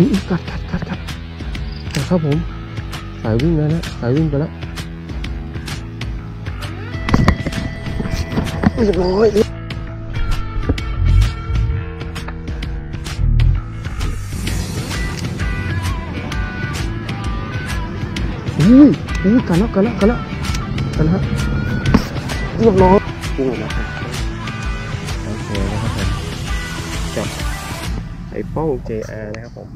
อุ๊ยกัดกัดกัดกัดกัดครับผม สายวิ่งแล้วนะ สายวิ่งไปแล้วเรียบร้อยอุ้ยอุ้ยกันแล้วกันแล้วกันแล้วกันฮะเรียบร้อยวิ่งแล้วครับ iPong JR นะครับผม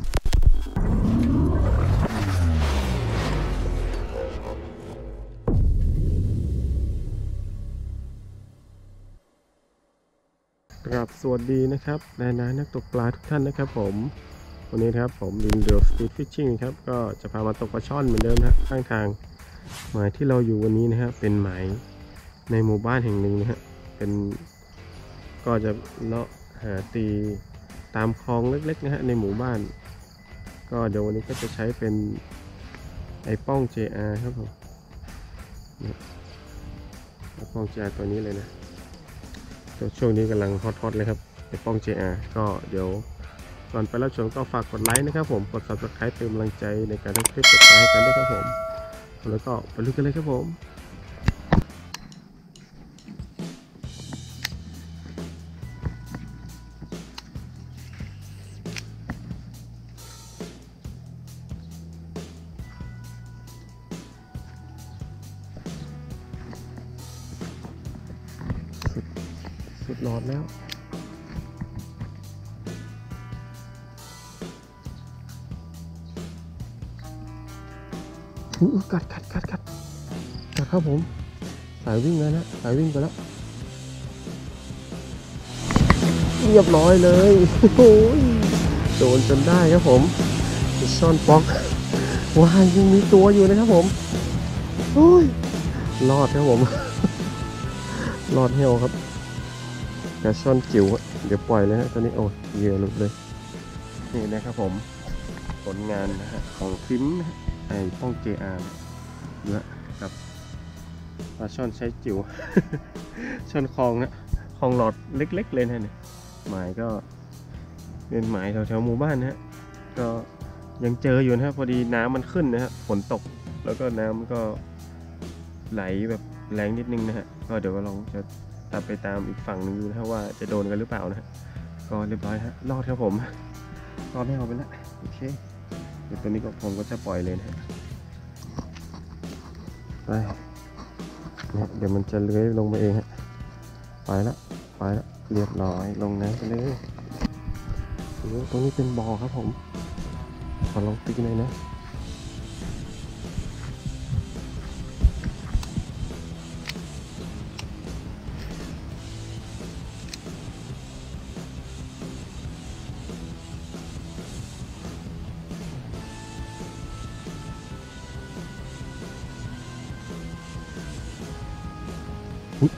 กราบสวัสดีนะครับนายนานักตกปลาทุกท่านนะครับผม วันนี้นะครับผม Rider Speed Fishing ครับ ก็จะพามาตกปลาช่อนเหมือนเดิมนะข้างทาง หมายที่เราอยู่วันนี้นะครับเป็นหมายในหมู่บ้านแห่งหนึ่งนะฮะเป็นก็จะเลาะหาตี ตามคลองเล็กๆนะฮะในหมู่บ้าน ก็เดี๋ยววันนี้ก็จะใช้เป็นไอป้อง JR ครับผมไอป้อง JR ตัวนี้เลยนะช่วงนี้กำลังฮอตๆเลยครับไอป้อง JR ก็เดี๋ยวก่อนไปรับชมก็ฝากกดไลค์นะครับผม กด subscribe เป็นกำลังใจในการทำคลิปต่อไปให้กันด้วยครับผม แล้วก็ไปลุยกันเลยครับผม สุดหลอดแล้วอุ๊ยกัดกัดกัดกัดกัดครับผม สายวิ่งแล้วนะ สายวิ่งไปแล้ว เรียบร้อยเลยโอ้ยโดนจนได้ครับผมซ่อนป๊อกว้ายยังมีตัวอยู่นะครับผมโอ้ยรอดครับผม รอดเฮลครับ แกซ่อนจิ๋วเดี๋ยวปล่อยเลยฮะตอนนี้โอ้ยเหยื่อหลุดเลย นี่นะครับผมผลงานนะฮะของฟินไอ้ป้อง JR เยอะกับปลาช่อนใช้จิ๋วช่อนคลองนะคลองหลอดเล็ก ๆ เลยนะเนี่ยหมายก็เป็นหมายแถวๆหมู่บ้านนะฮะก็ยังเจออยู่นะฮะพอดีน้ำมันขึ้นนะฮะฝนตกแล้วก็น้ำก็ไหลแบบแรงนิดนึงนะฮะก็เดี๋ยวก็ลองจะ ตัดไปตามอีกฝั่งหนึงดูนะฮะว่าจะโดนกันหรือเปล่านะก็เรียบร้อยฮะรอดครับผมรอดไม่เอาไปละโอเคเดี๋ยวตัวนี้ก็ผมก็จะปล่อยเลยนะไปเนี่ยเดี๋ยวมันจะเลื้อยลงมาเองฮะไปละไปละเรียบร้อยลงน้ำไปเลยโอ้โหตรงนี้เป็นบ่อครับผมขอลองตีหน่อยนะ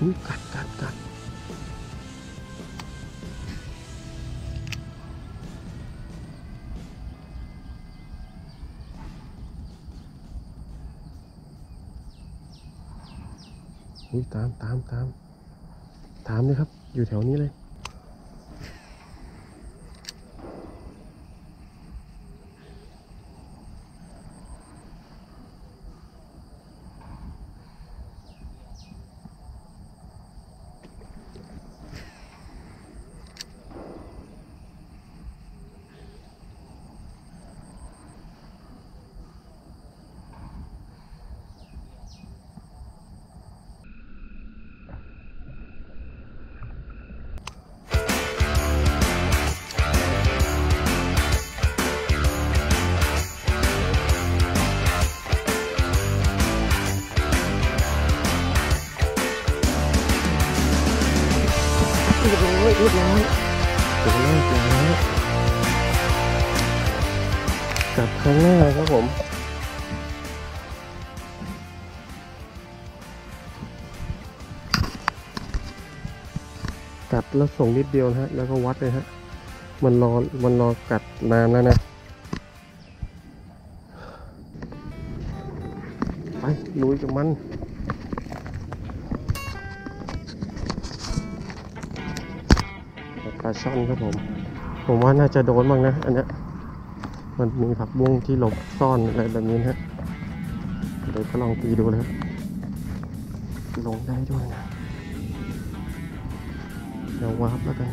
อุ้ยกัดกัดกัดอุ้ยตามตามตาม ตามเลยครับ อยู่แถวนี้เลย ครับผม กัดแล้วส่งนิดเดียวนะฮะ แล้วก็วัดเลยฮะ มันรอ มันรอกัดนานแล้วนะไปลุยกับมันปลาช่อนครับผม ผมว่าน่าจะโดนบ้างนะ อันนี้ มันมีผักบุ้งที่หลบซ่อนอะไรแบบนี้นะฮะเดี๋ยวก็ลองตีดูเลยลงได้ด้วยนะเดี๋ยววาร์ปแล้วกัน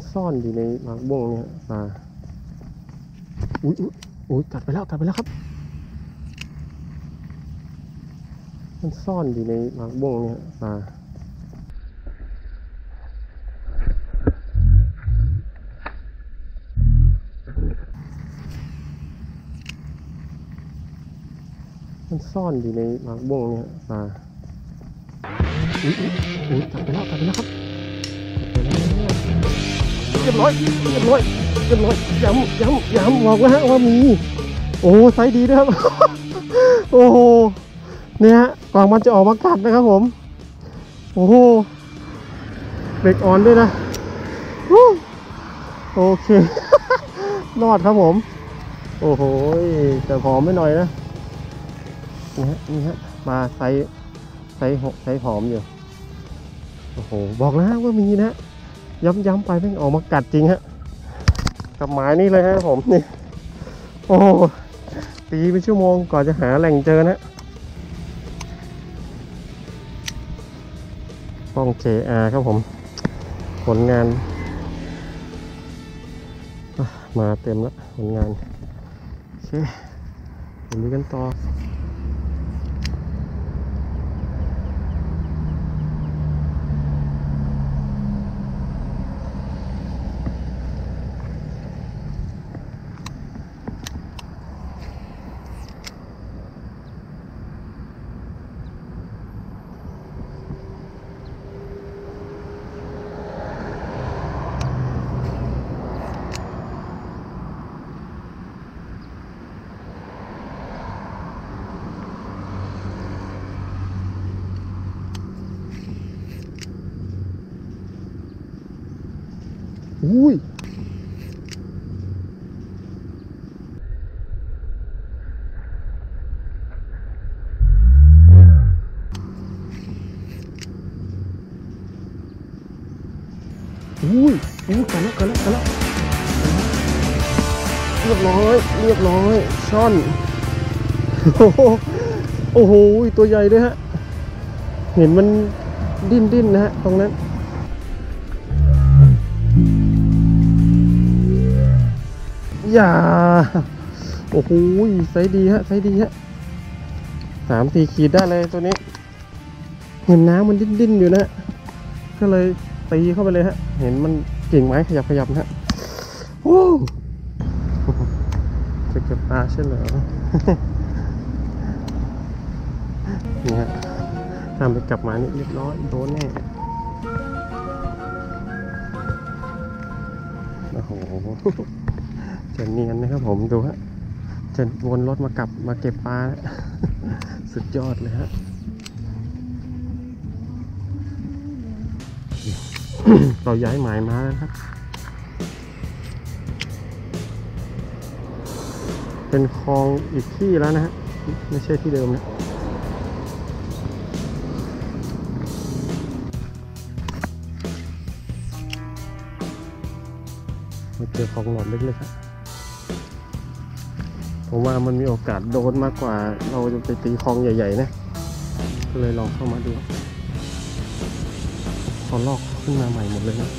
มันซ่อนอยู่ในหมากบงเนี่ยปลาอุ้ยอุ๊ยอุ้ยกัดไปแล้วกัดไปแล้วครับ มันซ่อนอยู่ในหมากบงเนี่ยปลามันซ่อนอยู่ในหมากบงเนี่ยปลาอุ้ยอุ๊ยอุ้ยกัดไปแล้วกัดไปแล้วครับ รียบร้อยเรียบร้อยเรียบร้อยย้ำย้ำย้ำบอกแล้วฮะว่ามี โอ้ไซส์ดีด้วยครับ โอ้โหเนี่ยฮะกล่องมันจะออกมากัดนะครับผม โอ้โหเบรกออนด้วยนะโอเค รอดครับผม โอ้โหแต่ผอมไม่หน่อยนะนี่ฮะนี่ฮะมาไซส์ไซส์หกไซส์ผอมอยู่ โอ้โห บอกแล้วว่ามีนะ ย้ำๆไปแม่งออกมากัดจริงฮะ กับหมายนี่เลยฮะผมนี่ โอ้ตีเป็นชั่วโมงก่อนจะหาแหล่งเจอนะป้อง JR ครับผม ผลงาน มาเต็มแล้วผลงาน โอเคเดี๋ยวกันต่อ อุ้ยอุ้ยอุ้ยกันแล้วกันแล้วกันแล้วเรียบร้อย เรียบร้อยช่อน โอ้โหโอ้โหตัวใหญ่ด้วยฮะ เห็นมันดิ้นดิ้นนะฮะ ตรงนั้น อย่า โอ้โหไซส์ดีฮะไซส์ดีฮะสามสี่ขีดได้เลยตัวนี้ เห็นน้ำมันดิ้นดิ้นอยู่นะ ก็เลยตีเข้าไปเลยฮะ เห็นมันกิ่งไม้ขยับขยับนะฮะโอ้จะเก็บปลาใช่เหรอนี่ฮะทำไปกลับมานี่เรียบร้อยโดนแน่โอ้โห จะเนียนนะครับผมดูฮะจะวนรถมากลับมาเก็บปลา สุดยอดเลยฮะเราย้ายหมายมาแล้วครับ เป็นคลองอีกที่แล้วนะฮะ ไม่ใช่ที่เดิมนะมาเจอของหลอดเล็กๆครับ ผมว่ามันมีโอกาสโดนมากกว่า เราจะไปตีคลองใหญ่ๆนะก็เลยลองเข้ามาดูเขาลอกขึ้นมาใหม่หมดเลยนะ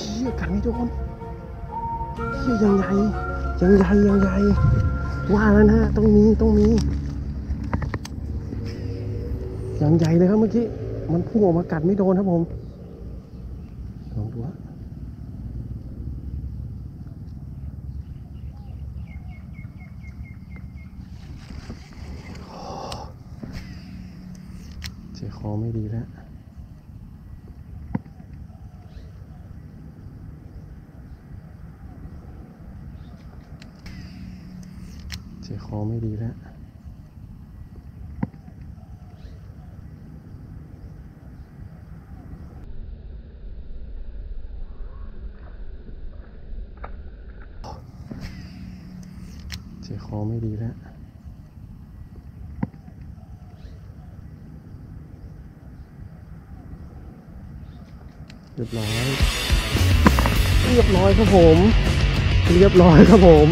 เชี่ยกันไม่โดนยังใหญ่ยังใหญ่ยังใหญ่ว่าแล้วนะต้องมีต้องมียังใหญ่เลยครับเมื่อกี้มันพุ่งออกมากัดไม่โดนครับผมลองดูฮะเจ็คอไม่ดีแล้ว คอไม่ดีแล้วเจ็บคอไม่ดีแล้วเรียบร้อย เรียบร้อยครับผม เรียบร้อยครับผม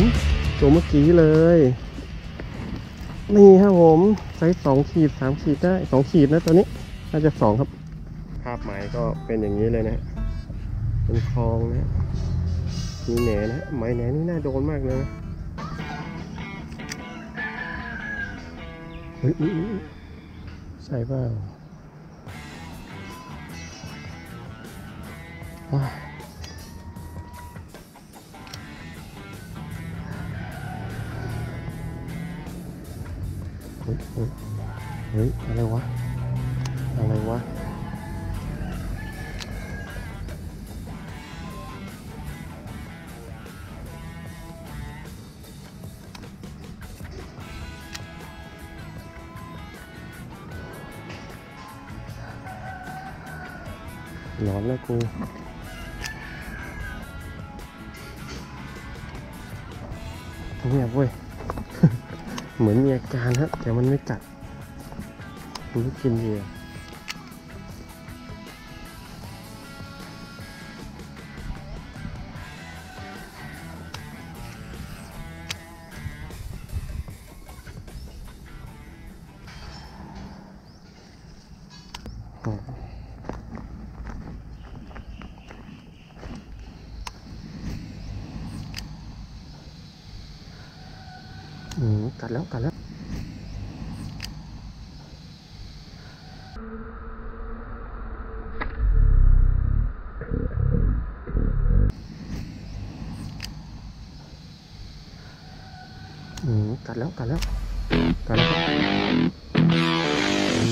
ตัวเมื่อกี้เลย นี่ครับผมไซส์สองขีดสามขีดได้สองขีดนะตัวนี้ น่าจะสองครับ ภาพหมายก็เป็นอย่างนี้เลยนะ เป็นคลองนะมีแหนนะไม้แหนนี่น่าโดนมากเลยนะเฮ้ยใช่เปล่า ว้ายเฮ้ยเฮ้ยเฮ้ยอะไเหมือนมีอาการฮะแต่มันไม่กัดมันไม่กินเหยื่อ กัดแล้วกัดแล้วกัดแล้วครับ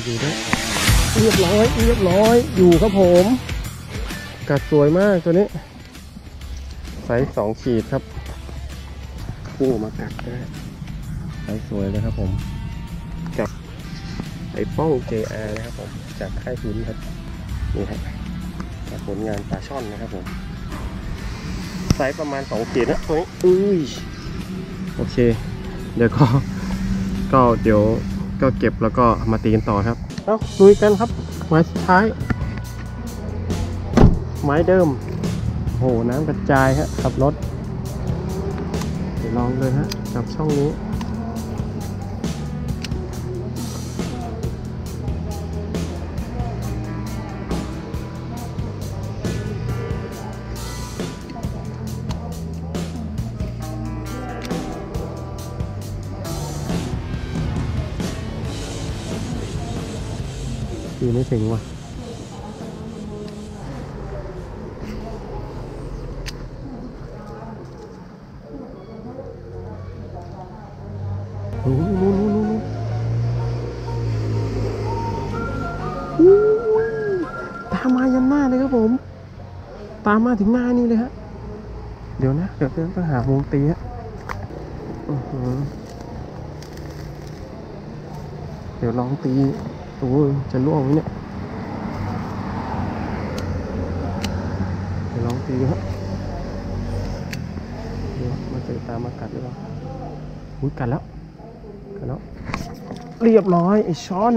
อยู่ด้วยเรียบร้อยเรียบร้อยอยู่ครับผม กัดสวยมากตัวนี้ไซส์สองขีดครับพุ่งออกมากัดได้ไซส์สวยเลยครับผมกับไอ้ป้อง JR นะครับผมจากค่ายทุนครับนี่ครับจากผลงานปลาช่อนนะครับผมไซส์ประมาณสองขีดนะตัวนี้อุ้ยโอเค เดี๋ยวก็ก็เดี๋ยวก็เก็บแล้วก็มาตีกันต่อครับเอาลุยกันครับไม้สุดท้าย ไม้เดิมโหน้ำกระจายฮะขับรถ เดี๋ยวลองเลยฮะกับช่องนี้ ไม่ถึงว่ะโอ้โหนู่นนู่นนู่นนู่นอู้ยตามมายันหน้าเลยครับผม ตามมาถึงหน้านี่เลยฮะ เดี๋ยวนะ เดี๋ยวต้องหามุมตีฮะเดี๋ยวลองตี โอ้ยจะล่วงไหมเนี่ยเดี๋ยวลองตีฮะเดี๋ยวมันจะตามากัดหรือเปล่าอุ้ยกัดแล้วกัดแล้ว เรียบร้อยไอ้ช้อน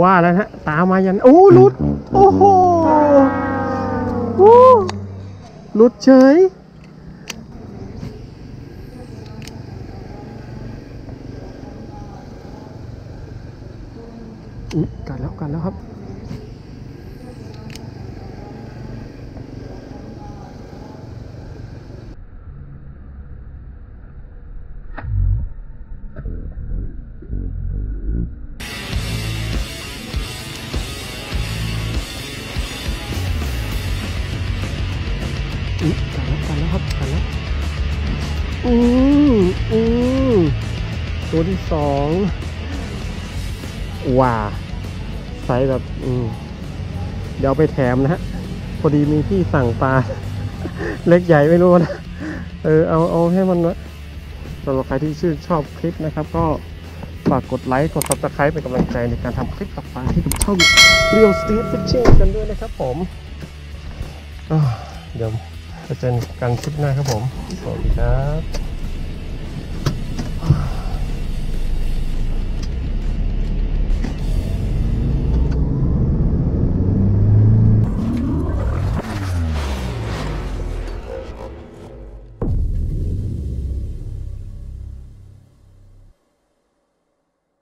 ว่าแล้วฮะตามมายัน โอ้ลุด โอ้โหโอ้หลุดเฉย อุ๊ยกัดแล้วกัดแล้วครับอุ๊ยกัดแล้วกัดแล้วครับกัดแล้วอืมอืมตัวที่สอง ว้าไซส์แบบอืมเดี๋ยวเอาไปแถมนะฮะพอดีมีพี่สั่งปลา เล็กใหญ่ไม่รู้นะ เออเอาเอาให้มันนะสำหรับใครที่ชื่นชอบคลิปนะครับ ก็ฝากกดไลค์ กด subscribe เป็นกำลังใจในการทำคลิปกับปลาที่กับช่อง Real Street Fishing กันด้วยนะครับผม เดี๋ยวไปเจอกันคลิปหน้าครับผม สวัสดีครับ